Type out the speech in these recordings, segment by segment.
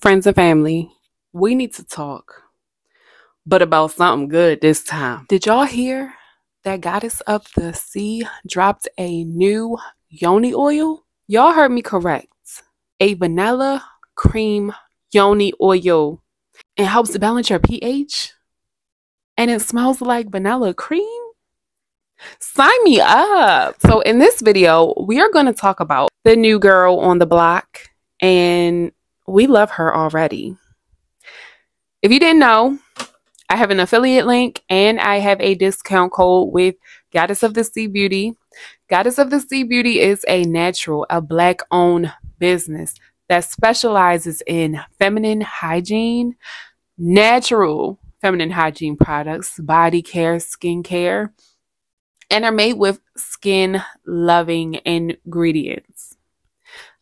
Friends and family, we need to talk, but about something good this time. Did y'all hear that Goddess of the Sea dropped a new yoni oil? Y'all heard me correct. A vanilla cream yoni oil. It helps balance your pH and it smells like vanilla cream. Sign me up. So, in this video, we are going to talk about the new girl on the block and we love her already. If you didn't know, I have an affiliate link and I have a discount code with Goddess of the Sea Beauty. Goddess of the Sea Beauty is a natural, a black owned business that specializes in feminine hygiene, natural feminine hygiene products, body care, skincare, and are made with skin loving ingredients.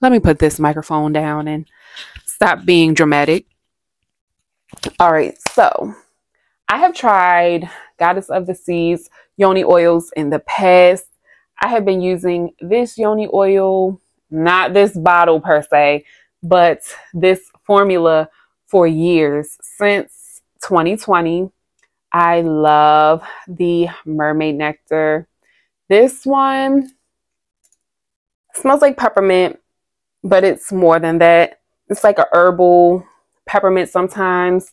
Let me put this microphone down and stop being dramatic. All right, so I have tried Goddess of the Seas yoni oils in the past. I have been using this yoni oil, not this bottle per se, but this formula for years since 2020. I love the mermaid nectar. This one smells like peppermint, but it's more than that. It's like a herbal peppermint sometimes.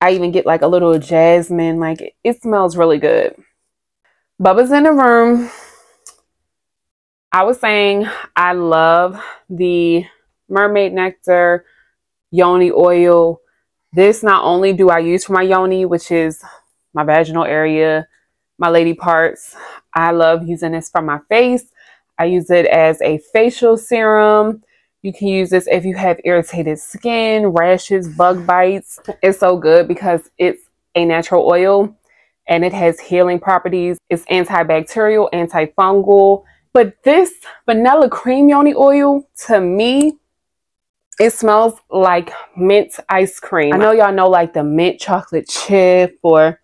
I even get like a little jasmine. Like it, it smells really good. Bubba's in the room. I was saying I love the mermaid nectar yoni oil. This not only do I use for my yoni, which is my vaginal area, my lady parts. I love using this for my face. I use it as a facial serum. You can use this if you have irritated skin, rashes, bug bites. It's so good because it's a natural oil and it has healing properties. It's antibacterial, antifungal. But this vanilla cream yoni oil, to me, it smells like mint ice cream. I know y'all know like the mint chocolate chip or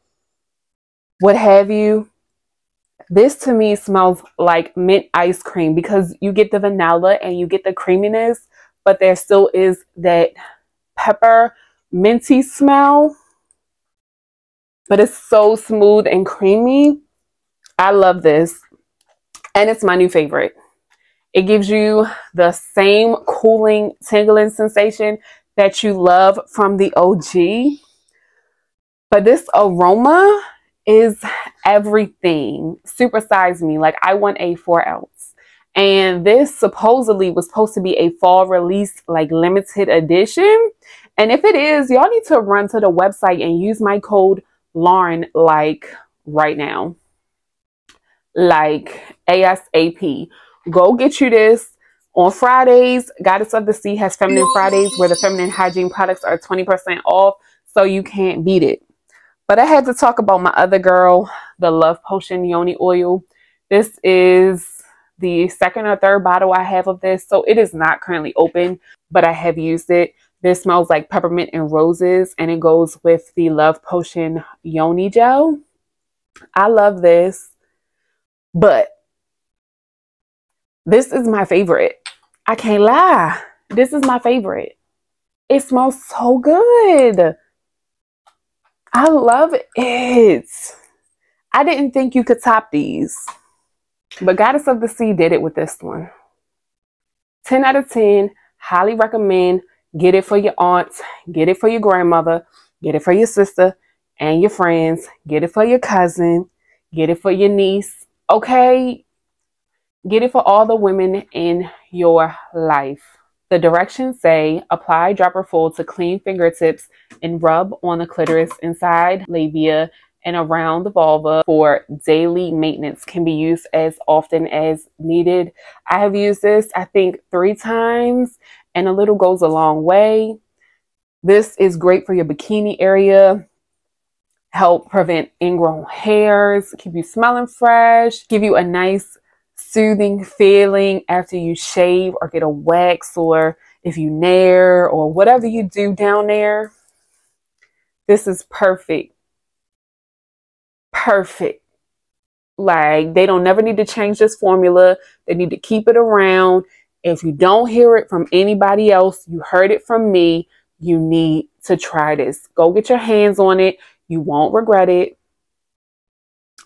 what have you. This to me smells like mint ice cream because you get the vanilla and you get the creaminess, but there still is that pepper minty smell. But it's so smooth and creamy. I love this. And it's my new favorite. It gives you the same cooling, tingling sensation that you love from the OG. But this aroma is everything. Supersize me. Like I want a four ounce. And this supposedly was supposed to be a fall release, like limited edition. And if it is, y'all need to run to the website and use my code Lauren like right now. Like ASAP. Go get you this. On Fridays, Goddess of the Sea has Feminine Fridays where the feminine hygiene products are 20% off. So you can't beat it. But I had to talk about my other girl, the Love Potion Yoni Oil. This is the second or third bottle I have of this. So it is not currently open, but I have used it. This smells like peppermint and roses, and it goes with the Love Potion Yoni Gel. I love this, but this is my favorite. I can't lie. This is my favorite. It smells so good. I love it. I didn't think you could top these. But Goddess of the Sea did it with this one. 10 out of 10. Highly recommend. Get it for your aunts. Get it for your grandmother. Get it for your sister and your friends. Get it for your cousin. Get it for your niece. Okay? Get it for all the women in your life. The directions say apply dropper full to clean fingertips and rub on the clitoris inside labia and around the vulva for daily maintenance can be used as often as needed. I have used this, I think, three times, and a little goes a long way. This is great for your bikini area, help prevent ingrown hairs, keep you smelling fresh, give you a nice soothing feeling after you shave or get a wax or if you nair or whatever you do down there. This is perfect. Perfect. Like they don't never need to change this formula. They need to keep it around If you don't hear it from anybody else, you heard it from me. You need to try this. Go get your hands on it. You won't regret it.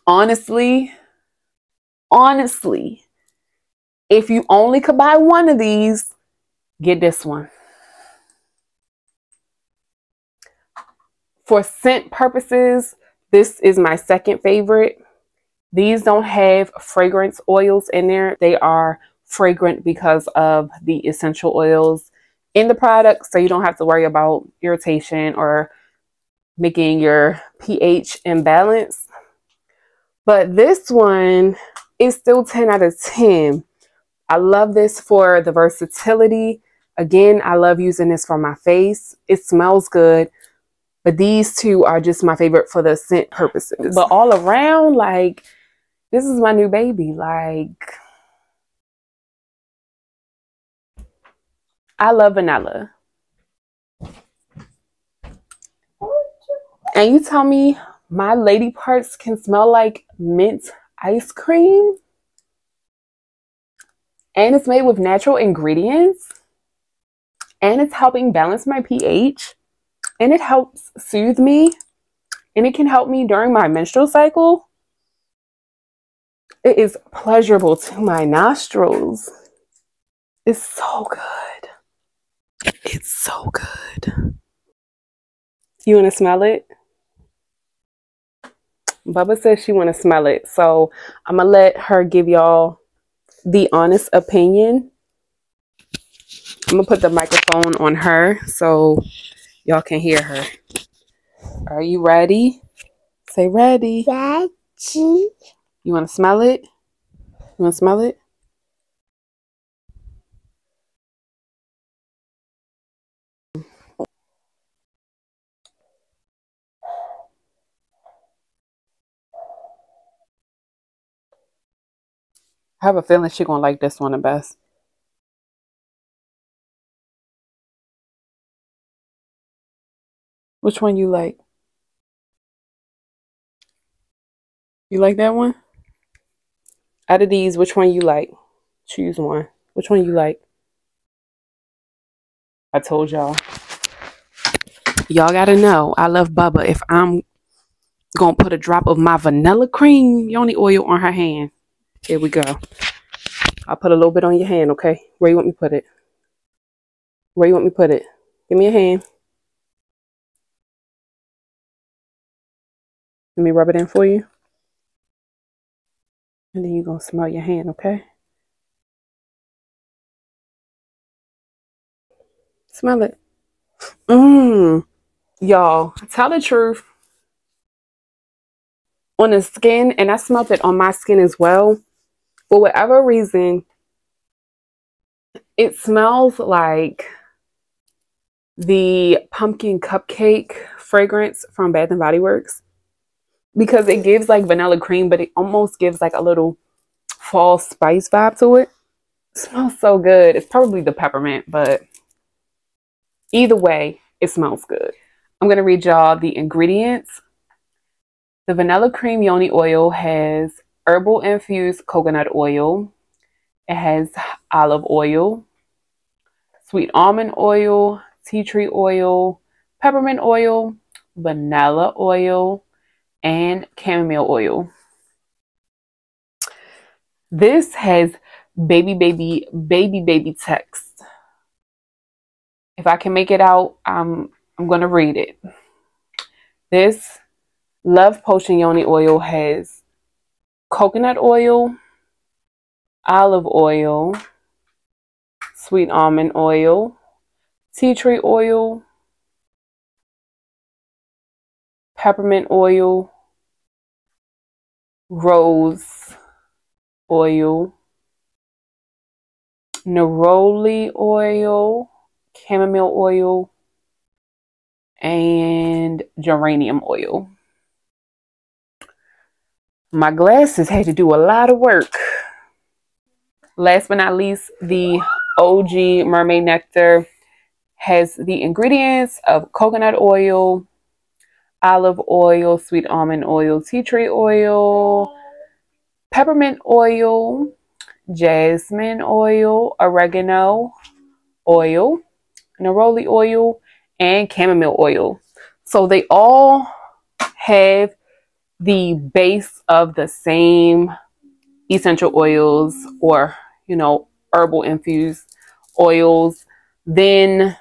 Honestly, honestly, if you only could buy one of these, get this one. For scent purposes, this is my second favorite. These don't have fragrance oils in there. They are fragrant because of the essential oils in the product. So you don't have to worry about irritation or making your pH imbalance. But this one is still 10 out of 10. I love this for the versatility. Again, I love using this for my face. It smells good. But these two are just my favorite for the scent purposes. But all around, like, this is my new baby. Like, I love vanilla. And you tell me my lady parts can smell like mint ice cream? And it's made with natural ingredients? And it's helping balance my pH? And it helps soothe me? And it can help me during my menstrual cycle? It is pleasurable to my nostrils. It's so good. It's so good. You want to smell it? Bubba says she want to smell it. So I'm going to let her give y'all the honest opinion. I'm going to put the microphone on her so y'all can hear her. Are you ready? Say ready. Ready. You want to smell it? You want to smell it? I have a feeling she gonna like this one the best. Which one you like? You like that one? Out of these, which one you like? Choose one. Which one you like? I told y'all. Y'all gotta know, I love Bubba. If I'm gonna put a drop of my vanilla cream yoni oil on her hand. Here we go. I'll put a little bit on your hand, okay? Where you want me to put it? Where you want me to put it? Give me a hand. Let me rub it in for you. And then you're going to smell your hand, okay? Smell it. Mmm. Y'all, tell the truth. On the skin, and I smelled it on my skin as well. For whatever reason, it smells like the pumpkin cupcake fragrance from Bath and Body Works because it gives like vanilla cream, but it almost gives like a little fall spice vibe to it. it. Smells so good. It's probably the peppermint, but either way, it smells good. I'm going to read y'all the ingredients. The vanilla cream yoni oil has herbal infused coconut oil. It has olive oil, sweet almond oil, tea tree oil, peppermint oil, vanilla oil, and chamomile oil. This has baby, baby, baby, baby text. If I can make it out, I'm, I'm going to read it. This Love Potion Yoni Oil has coconut oil, olive oil, sweet almond oil, tea tree oil, peppermint oil, rose oil, neroli oil, chamomile oil, and geranium oil. My glasses had to do a lot of work. Last but not least, the OG Mermaid Nectar has the ingredients of coconut oil, olive oil, sweet almond oil, tea tree oil, peppermint oil, jasmine oil, oregano oil, neroli oil, and chamomile oil. So they all have the base of the same essential oils or, you know, herbal infused oils. Then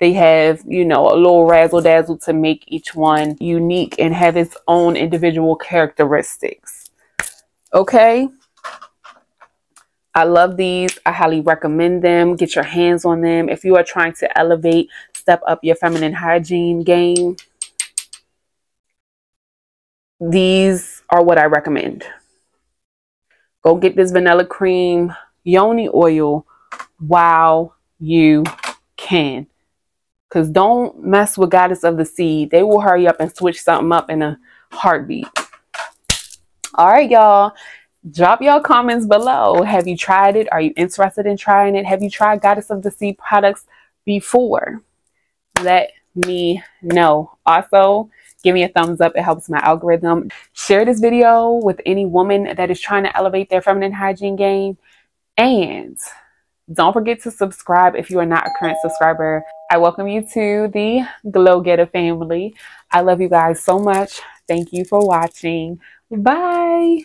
they have, you know, a little razzle dazzle to make each one unique and have its own individual characteristics. Okay. I love these. I highly recommend them. Get your hands on them. If you are trying to elevate, step up your feminine hygiene game, these are what I recommend. Go get this vanilla cream yoni oil while you can. Because don't mess with Goddess of the Sea. They will hurry up and switch something up in a heartbeat. All right, y'all. Drop your comments below. Have you tried it? Are you interested in trying it? Have you tried Goddess of the Sea products before? Let me know. Also, give me a thumbs up. It helps my algorithm. Share this video with any woman that is trying to elevate their feminine hygiene game. And don't forget to subscribe if you are not a current subscriber. I welcome you to the Glow Getter family. I love you guys so much. Thank you for watching. Bye.